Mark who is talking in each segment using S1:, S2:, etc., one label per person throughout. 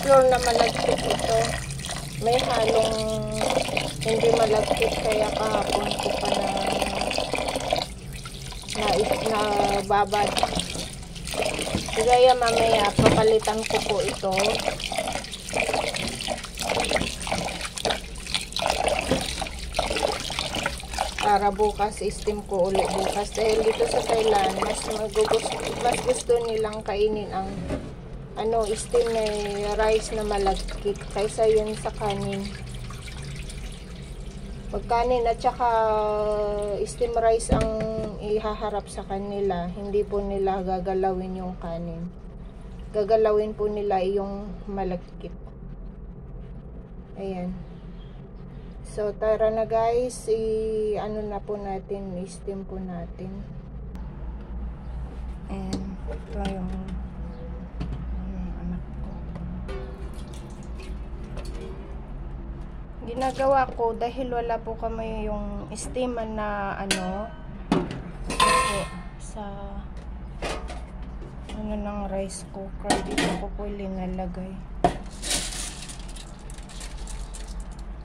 S1: pure na malagkit ito. May halong hindi malagkit kaya kahapon ko pa na na, na babad. Kaya mamaya papalitan ko po ito. para bukas steam ko ulit bukas dahil dito sa Thailand mas magugusto, mas gusto nilang kainin ang ano steam na rice na malagkit kaysa yun sa kanin pag kanin at saka steam rice ang ihaharap sa kanila hindi po nila gagalawin yung kanin gagalawin po nila yung malagkit ayan So, tara na guys. I, ano na po natin. I-steam po natin. And, ito yung Ginagawa ko dahil wala po kami yung steaman na ano po, sa ano ng rice cooker. Dito ko po linalagay.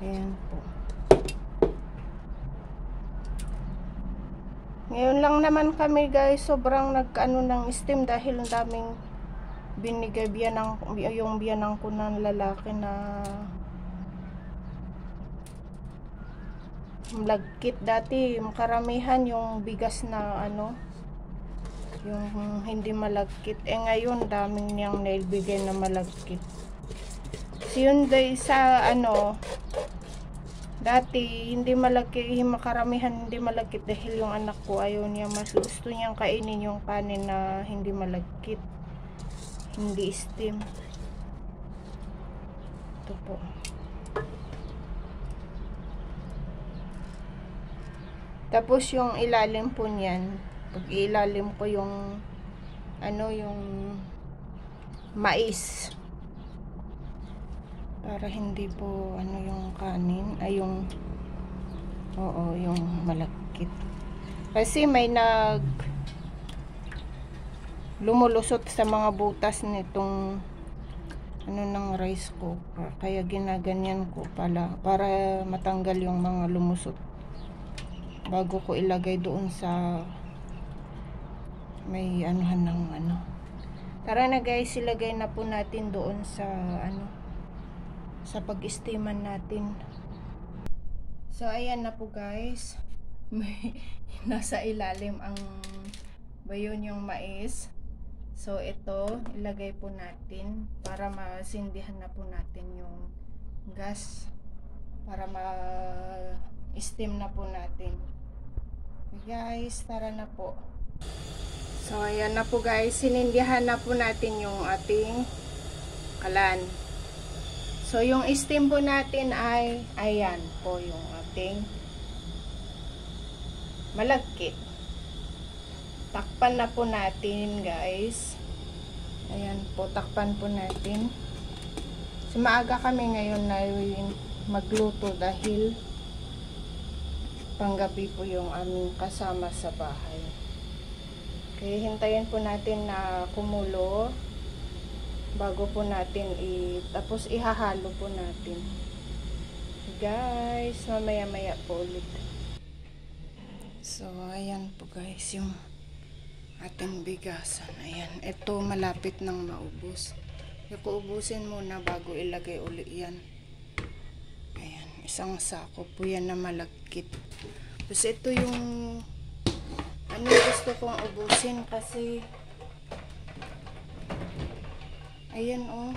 S1: Ayan po. Ngayon lang naman kami guys, sobrang nag-ano ng steam dahil ang daming binigay biyanang, yung biyanang ko ng lalaki na malagkit dati, karamihan yung bigas na ano, yung hindi malagkit. Eh ngayon, daming niyang naibigay na malagkit. So yun day sa ano, Dati, hindi malaki, makaramihan hindi malagkit dahil yung anak ko ayaw niya mas gusto niyang kainin yung kanin na hindi malagkit. Hindi steam. Ito po. Tapos yung ilalim po niyan, pag ilalim ko yung ano yung mais. Para hindi po ano yung kanin. Ay yung oo yung malakit kasi may nag lumulusot sa mga butas nitong ano ng rice cooker. Kaya ginaganyan ko pala para matanggal yung mga lumusot bago ko ilagay doon sa may anuhan ng ano tara na guys ilagay na po natin doon sa ano sa pag-steaman natin. So, ayan na po guys. May nasa ilalim ang ba yun yung mais. So, ito, ilagay po natin para masindihan na po natin yung gas para ma-steam na po natin. Guys, tara na po. So, ayan na po guys. Sinindihan na po natin yung ating kalan. So, yung steam po natin ay, ayan po yung ating malagkit. Takpan na po natin, guys. Ayan po, takpan po natin. So, maaga kami ngayon na magluto dahil panggabi po yung aming kasama sa bahay. Kaya hintayin po natin na kumulo bago po natin i tapos ihahalo po natin. Guys mamaya maya po ulit. So ayan po guys yung ating bigasan. Ayan ito malapit nang maubos. Yung ubusin muna bago ilagay uli yan isang sako po yan na malagkit tapos ito yung ano gusto kong ubusin kasi Ayan oh.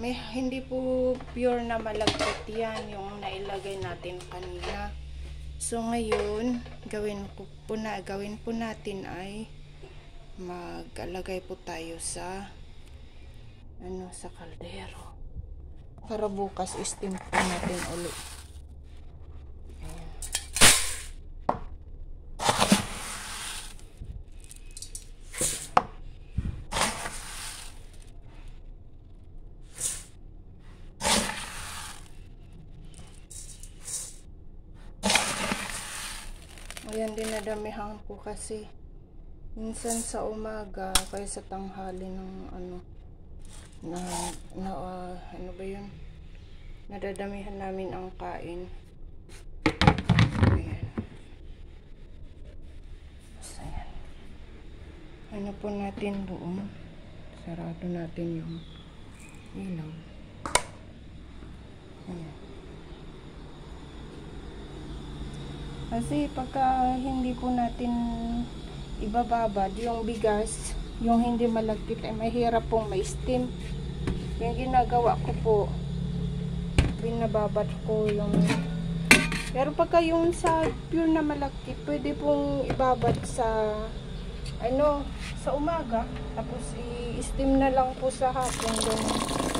S1: May hindi po pure na malagkit yan yung nailagay natin kanina. So ngayon, gawin ko po na gawin po natin ay magalagay po tayo sa ano sa kaldero. Para bukas steam po natin ulit. Ayan, dinadamihan ko kasi minsan sa umaga kaya sa tanghali ng ano na, na ah, ano ba yun? Nadadamihan namin ang kain. Ayan. So, ayan ano po natin doon? Sarado natin yung ilaw. Ayan. Kasi pagka hindi po natin ibababad yung bigas yung hindi malagkit ay mahirap pong ma-steam yung ginagawa ko po binababad ko yung pero pagka yung sa pure na malagkit pwede pong ibabad sa ano sa umaga. Tapos i-steam na lang po sa hapon. Ganun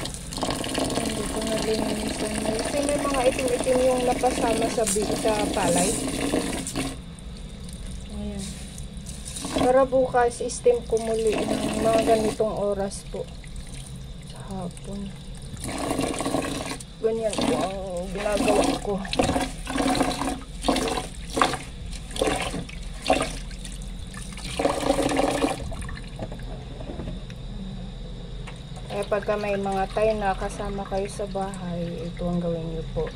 S1: hindi ko na linisan kasi may mga itim-itim yung napasama sa, sa palay ayan para bukas steam ko muli ng mga ganitong oras po. Sa hapon. Ganyan po ang ginagawa ko. Eh, pagka may mga tayo na kasama kayo sa bahay, ito ang gawin niyo po.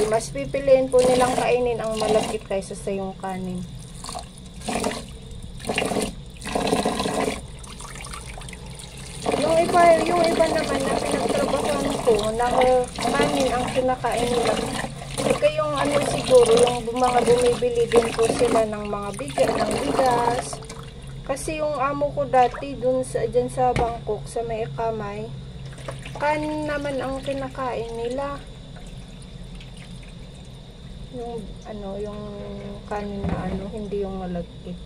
S1: Dahil mas pipiliin po nilang kainin ang malagkit kaysa sa yung kanin. Yung iba, yung iba naman na pinagtrabahoan ko, na kanin ang kinakain nila. Ika yung ano siguro, yung mga bumibili din po sila ng mga bigas, ng bigas, kasi yung amo ko dati dun sa dyan sa Bangkok sa may kamay, kanin naman ang kinakain nila. Yung ano, yung kanin na ano, hindi yung malagkit.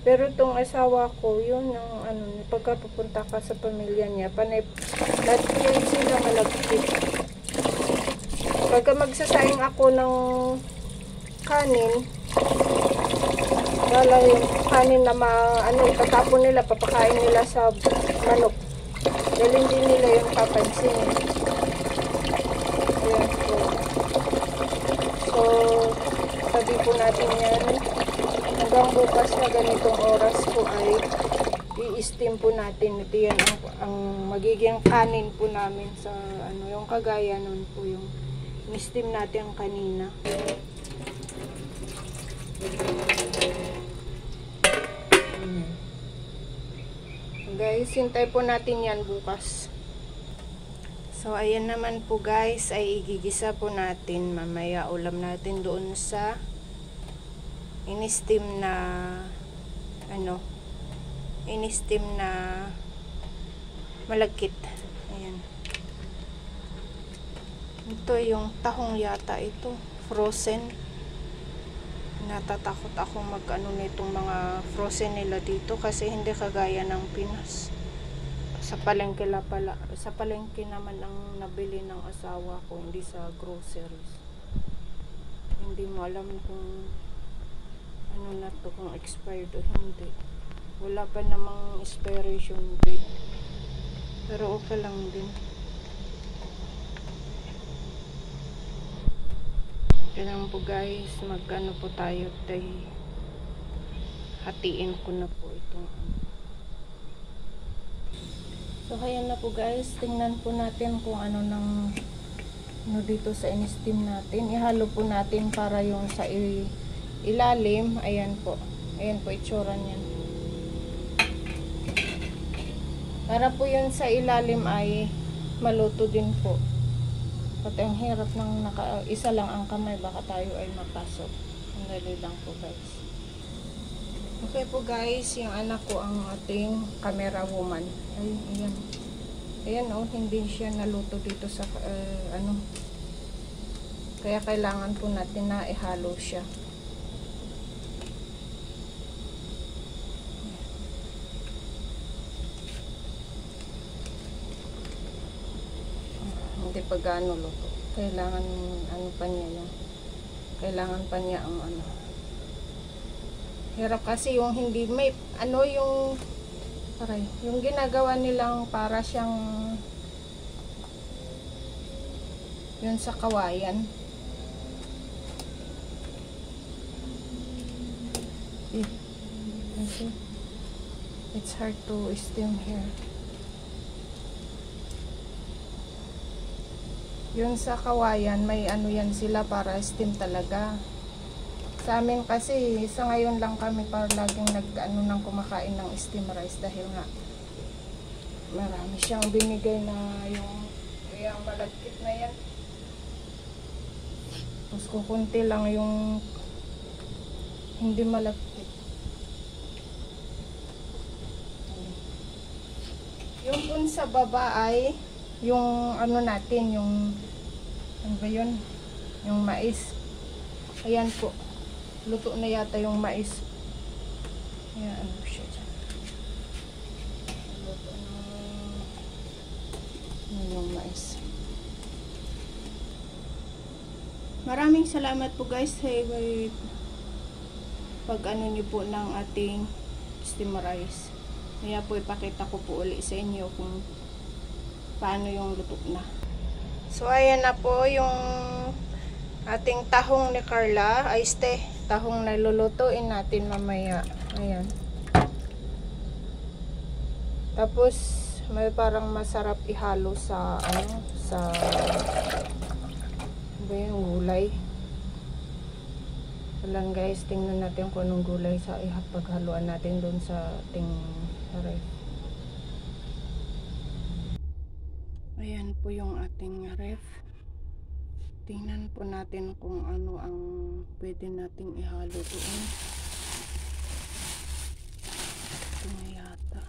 S1: Pero tong asawa ko, yun yung ano, pagka pupunta ka sa pamilya niya, panay, lahat yun sila malagkit. Pagka magsasaing ako ng kanin, wala yung kanin na ma, ano, itatapon nila, papakain nila sa manok. Dahil hindi nila yung papansin. Ayan sabi po natin yan, hanggang bukas na ganitong oras po ay i-steam po natin. Ito yan ang, ang magiging kanin po namin sa, ano, yung kagaya nun po yung ni-steam natin kanina. guys hintay po natin yan bukas so ayan naman po guys. Ay igigisa po natin mamaya. Ulam natin doon sa in-steam na ano in-steam na malagkit. Ayan. Ito yung tahong yata ito. Frozen. Natatakot ako mag ano nitong mga frozen nila dito kasi hindi kagaya ng Pinas sa palengke la pala sa palengke naman ang nabili ng asawa ko hindi sa groceries. Hindi mo alam kung ano na to kung expired o hindi. Wala pa namang expiration date. Pero okay lang din. Kailangan po guys, magano po tayo tay. Hatiin ko na po itong. So ayan na po guys, tingnan po natin kung ano nang ano dito sa in-steam natin. Ihalo po natin para yung sa ilalim, ayan po. Ayan po itsura niyan. Para po yun sa ilalim ay maluto din po. Pati ang hirap ng naka, isa lang ang kamay, baka tayo ay mapasok. Ang dali lang po guys. Okay po guys, yung anak ko ang ating camera woman. Ay, ayan. Ayan oh, hindi siya naluto dito sa uh, ano. Kaya kailangan po natin na ihalo siya. hindi pa gaano luto. Kailangan ano pa niya yung kailangan pa niya ang ano. Hirap kasi yung hindi may ano yung paray, yung ginagawa nilang para siyang yun sa kawayan. Eh, It's hard to steam here. Yun sa kawayan, may ano yan sila para steam talaga. Sa amin kasi, sa ngayon lang kami para laging nag, ano, nang kumakain ng steam rice dahil nga marami siyang binigay na yung yung malagkit na yan. Tapos kukunti lang yung hindi malagkit. Yung dun sa baba ay yung ano natin, yung ano ba yun? Yung mais. Ayan po. Luto na yata yung mais. Ayan, ano siya dyan. Luto na yung mais. Maraming salamat po guys sa pag ano niyo po ng ating steam rice. Kaya po ipakita ko po uli sa inyo kung paano yung luto na. So ayan na po yung ating tahong ni Carla. Ay este, tahong na lulutuin natin mamaya. Ayan. Tapos may parang masarap ihalo sa ano sa ano ba yung gulay. Alam guys, tingnan natin kung anong gulay sa ihapaghaluan natin doon sa ating ref. Ayan po yung ating ref. Tingnan po natin kung ano ang pwede nating ihalo doon. Ito na yata.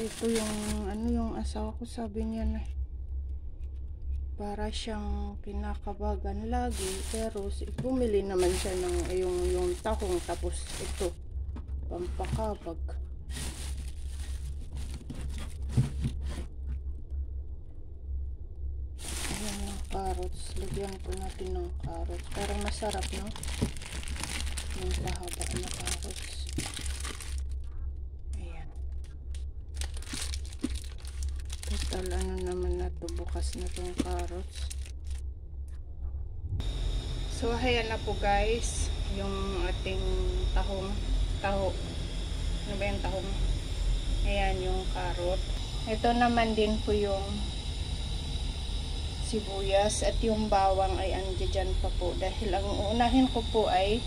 S1: Ito yung ano yung asawa ko sabi niya na para siyang kinakabagan lagi pero bumili naman siya ng yung yung tahong tapos ito pampakabag ayan yung carrots lagyan po natin ng carrots. Parang masarap no? Yung pahaba na carrots. Ayan. Total ano naman na to? Bukas na tong carrots. So ayan na po guys. Yung ating tahong. Taho. Ano ba yung tahong? Ayan yung carrot. Ito naman din po yung sibuyas at yung bawang ay andyan pa po dahil ang unahin ko po ay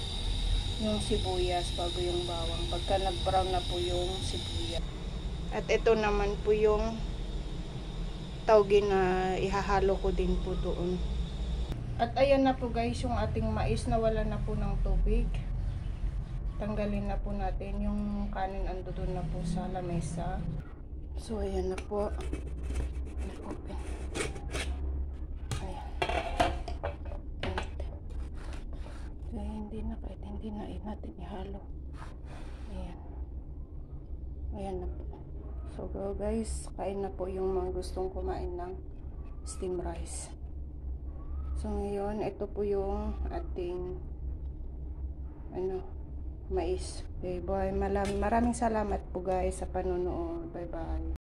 S1: yung sibuyas bago yung bawang pagka nag brown na po yung sibuyas at ito naman po yung tawagin na ihahalo ko din po doon. At ayan na po guys yung ating mais na wala na po ng tubig. Tanggalin na po natin yung kanin ando doon na po sa lamesa. So ayan na po. Open. Ayan. And, eh, hindi na kahit hindi na eh, natin ihalo. Ayan. Ayan na po. So go guys, kain na po yung mga gustong kumain ng steam rice. So ngayon, ito po yung ating ano, mais. Okay, bye. Malam, maraming salamat po guys sa panonood. Bye bye.